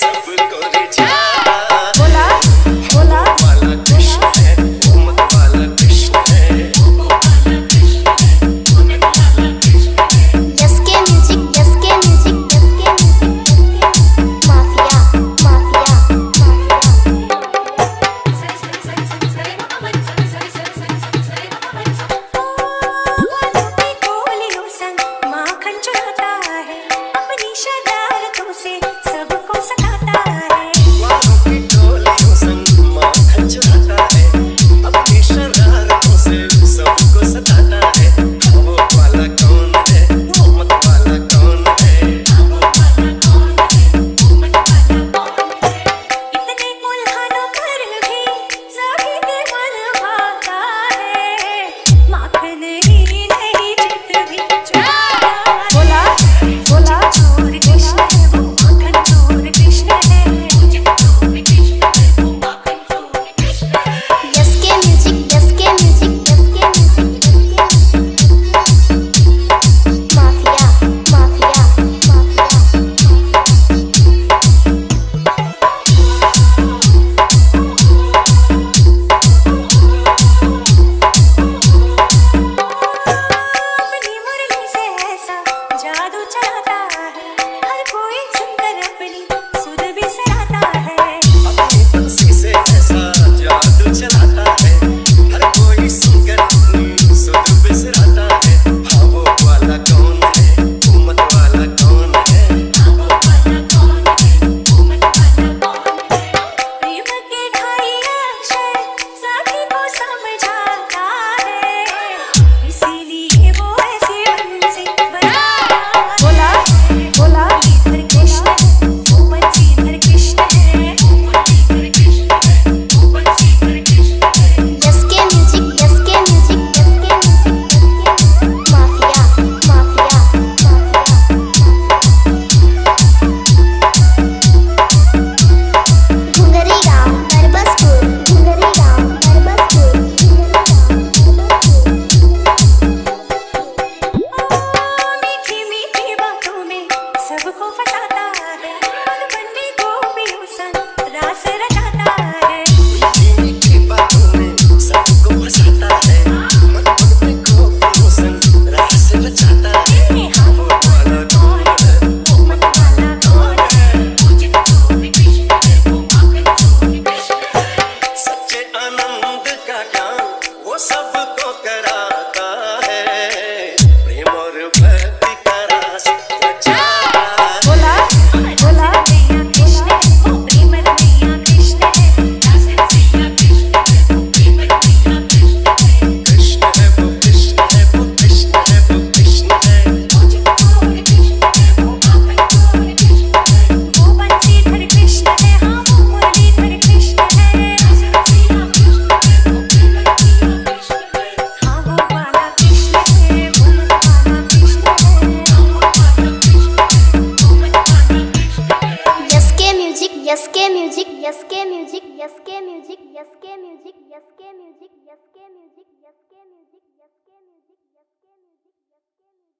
Yes. Music yes के music yes के music yes के म्यूजिक यस के म्यूजिक यस के म्यूजिक यस के म्यूजिक यस के म्यूजिक यस के म्यूजिक